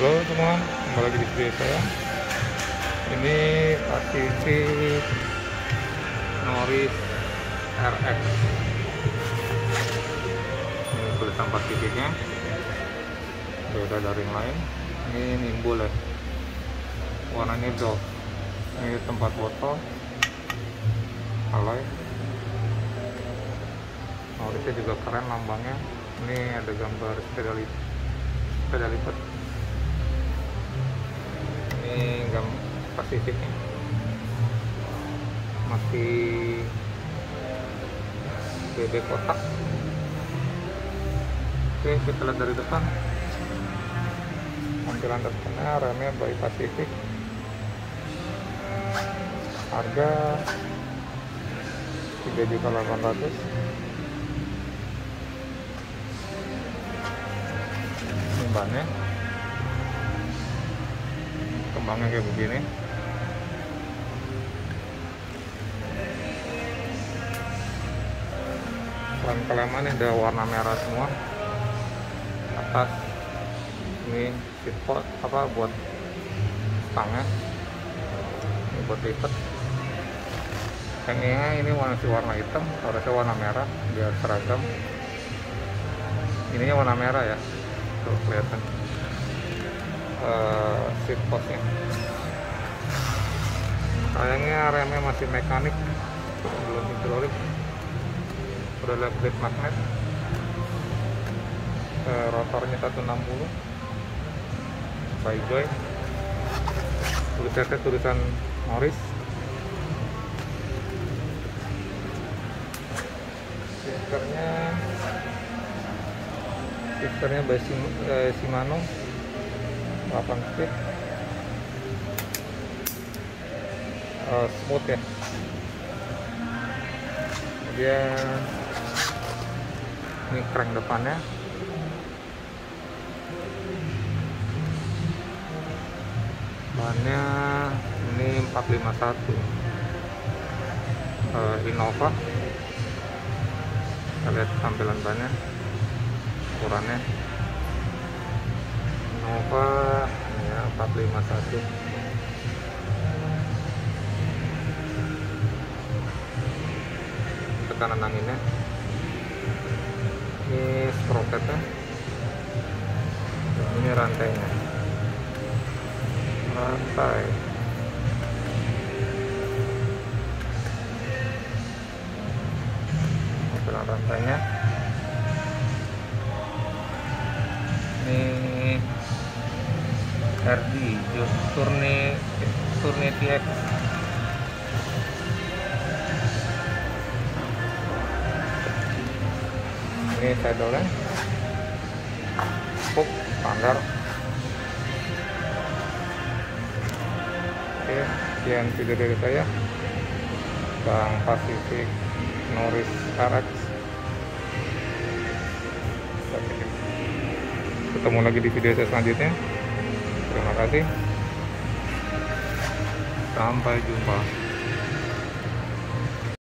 Halo semua, kembali lagi di video saya. Ini Pacific Norris RX. Ini tulisan Pacificnya. Beda dari yang lain. Ini nimbul ya. Warnanya doff. Ini tempat botol. Alloy. Norrisnya juga keren lambangnya. Ini ada gambar. Sepeda lipat ini gam Pacificnya masih BB kotak. Oke kita lihat dari depan. Tampilan depannya remnya by Pacific harga 3.800 ini bannya kembangnya kayak begini. Pelan keleman ini ada warna merah semua. Atas ini seatpot apa buat stangnya. Ini buat lipat hangingnya ini si warna hitam harusnya warna merah biar seragam. Ininya warna merah ya tuh kelihatan uh, seat postnya. Sayangnya remnya masih mekanik belum hidrolik. Udah ada plate magnet. Uh, rotornya 160 by joy. Tulisannya tulisan Morris stikernya stikernya by Shimano 8 speed. Uh, smooth ya. Kemudian ini crank depannya. Bannya ini 451 uh, Innova. Kita lihat tampilan bannya ukurannya. Innova 451 tekanan anginnya. Ini sprocketnya ini rantainya. Rantai. Tampilan rantainya. Ini RD Tourne Tourne TX ini saddle spook standar. Oke sekian video dari saya. Bang Pacific Norris RX ketemu lagi di video saya selanjutnya. Terima kasih 三百九十八。